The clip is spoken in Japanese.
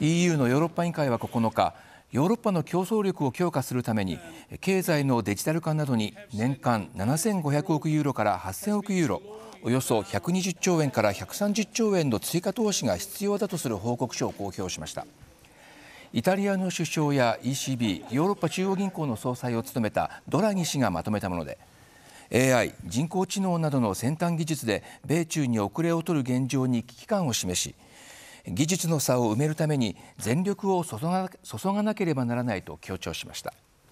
EU のヨーロッパ委員会は9日ヨーロッパの競争力を強化するために経済のデジタル化などに年間7500億ユーロから8000億ユーロおよそ120兆円から130兆円の追加投資が必要だとする報告書を公表しました。イタリアの首相や ECB ヨーロッパ中央銀行の総裁を務めたドラギ氏がまとめたもので AI 人工知能などの先端技術で米中に遅れを取る現状に危機感を示し技術の差を埋めるために全力を注がなければならないと強調しました。